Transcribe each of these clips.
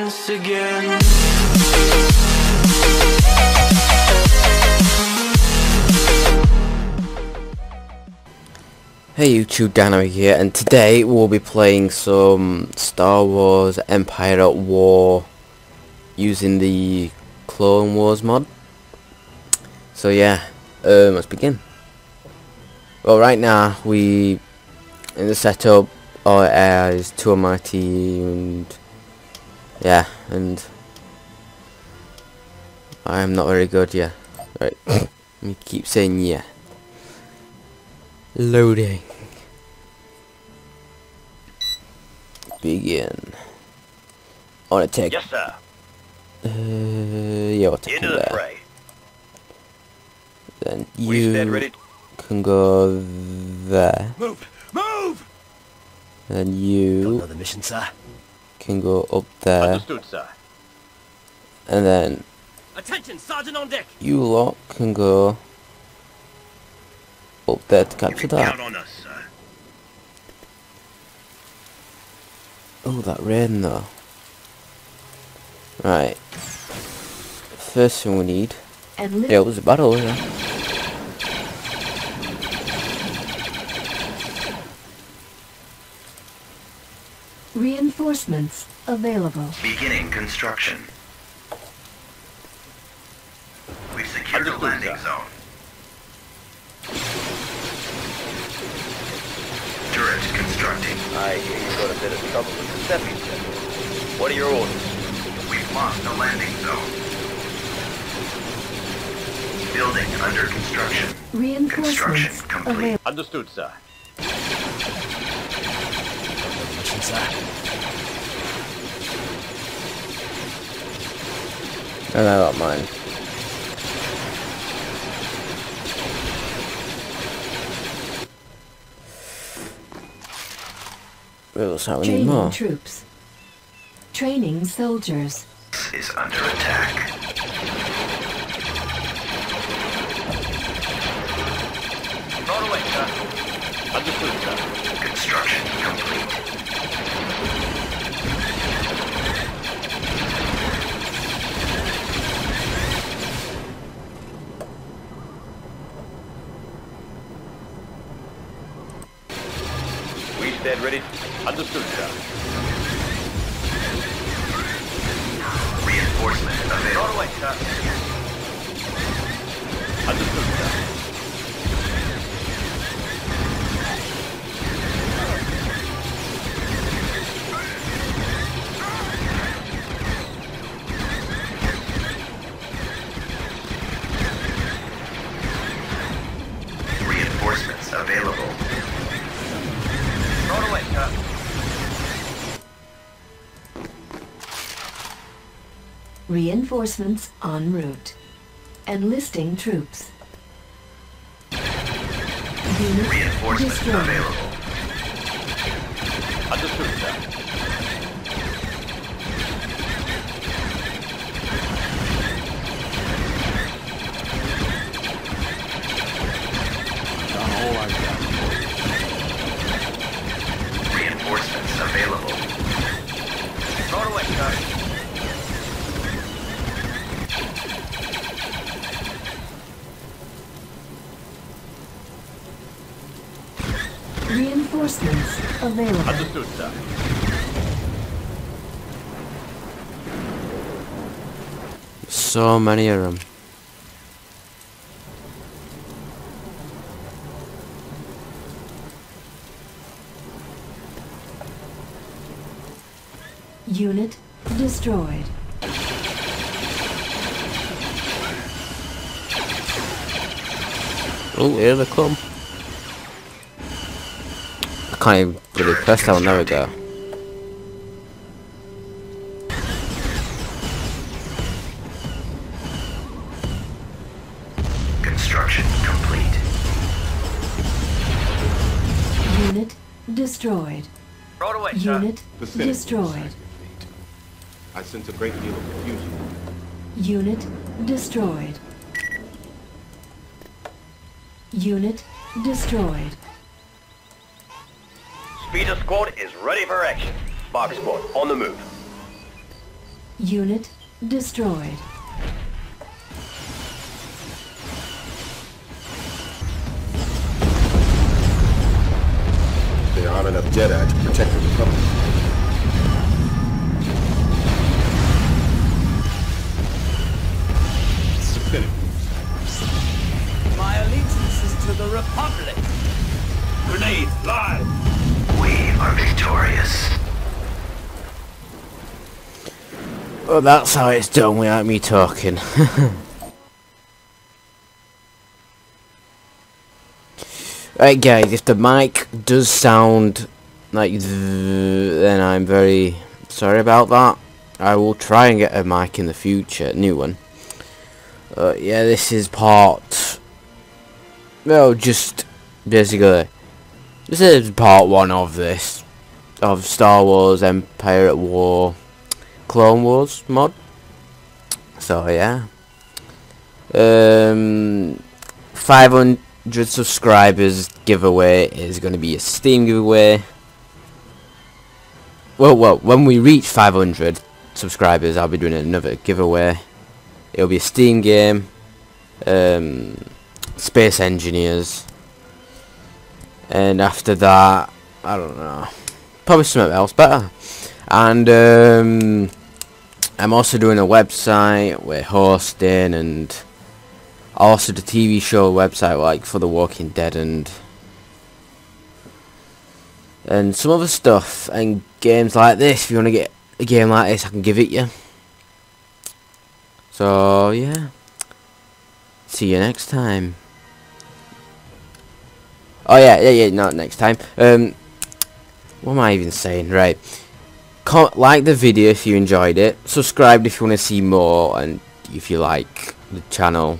chance again. Hey YouTube, Dynamica here, and today we'll be playing some Star Wars Empire at War using the Clone Wars mod. So yeah, um, let's begin. Well, right now we in the setup are as two of my team, and yeah, and I am not very good. Yeah, right. Let me keep saying yeah. Loading. Begin. On a take. Yes, sir. Uh, yeah, what's Into the there? fray. Then We stand you ready. can go there. Move! Move! Then you know the mission, sir. Can go up there. Understood, sir. And then Attention, Sergeant on deck. you lot can go up there to capture that. Us. Oh, that rain though. Right. First thing we need. and lift Yeah, it was a battle, yeah. Reinforcements available. Beginning construction. We've secured the landing sir. zone. Turret constructing. I hear you got a bit of trouble with the stepping stone. What are your orders? We've lost the landing zone. Building under construction. Reinforcements Construction complete. Understood, sir. And I got mine. What else how we need Training more? troops. Training soldiers. Is under attack. Right away, sir. Understood, sir. Construction complete. We stand ready. Understood, sir. Reinforcement available. Right away, sir. Understood, Reinforcements en route. Enlisting troops. Reinforcements available. Reinforcements available. Understood, sir. So many of them. Unit destroyed. Oh, here they come. I can't even really press that one. There we go. Construction complete. Unit destroyed. Right away. Unit The destroyed. decide your fate. I sense a great deal of confusion. Unit destroyed. Unit destroyed. Speeder squad is ready for action. Spark squad on the move. Unit destroyed. There aren't enough Jedi to protect the Republic. Cynical. My allegiance is to the Republic. Grenade, live! Are victorious. Well, that's how it's done without me talking. right, guys, if the mic does sound like then I'm very sorry about that. I will try and get a mic in the future, new one. Uh, yeah, this is part. Well, just basically, this is part one of this of Star Wars Empire at War. Clone Wars mod. So yeah. Um 500 subscribers giveaway is going to be a Steam giveaway. Well, well, when we reach 500 subscribers, I'll be doing another giveaway. It'll be a Steam game. Um, Space Engineers. And after that, I don't know. Probably something else better. And um, I'm also doing a website we're hosting and also the TV show website like for The Walking Dead and and some other stuff and games like this. If you want to get a game like this, I can give it you. So yeah, see you next time. Oh yeah, yeah, yeah, not next time. Um, what am I even saying? Right like the video if you enjoyed it, subscribe if you want to see more, and if you like the channel.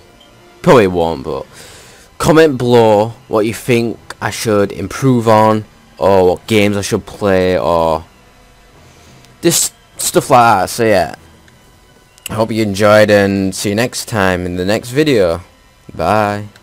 Probably won't, but comment below what you think I should improve on, or what games I should play, or just stuff like that. So yeah, I hope you enjoyed, and see you next time in the next video. Bye.